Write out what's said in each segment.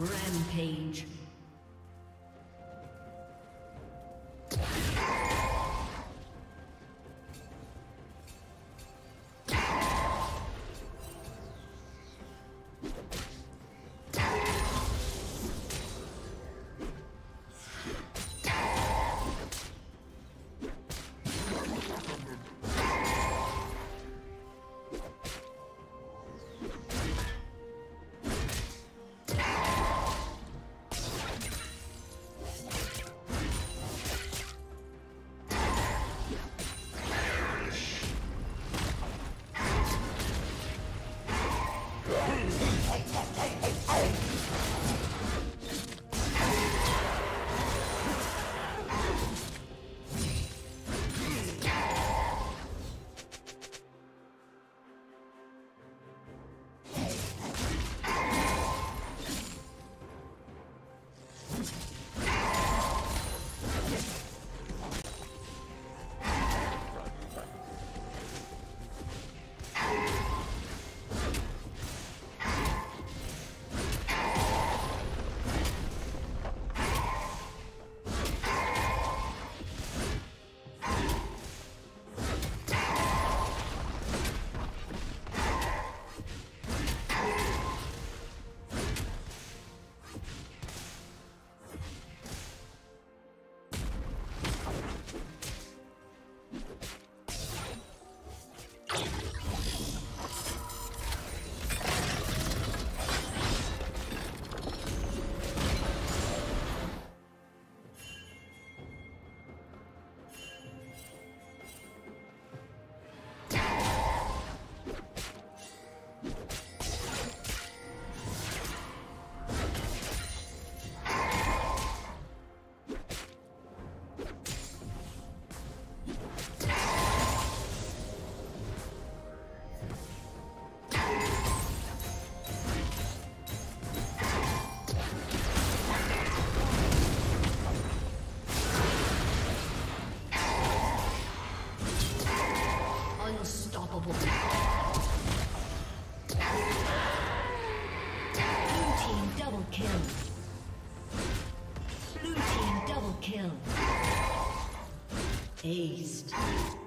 Rampage. Aced. Blue team slain dragon.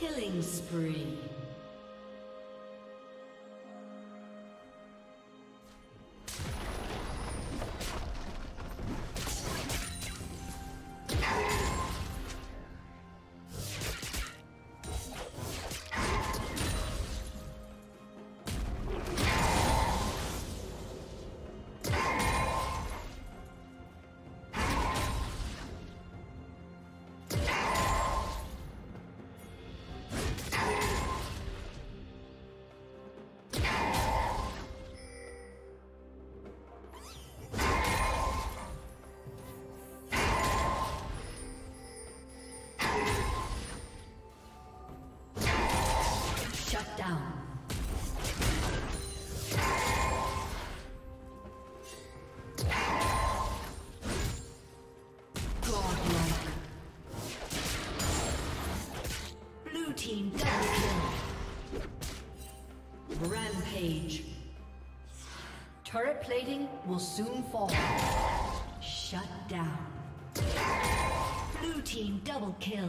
Killing spree. Turret plating will soon fall. Shut down. Blue team double kill.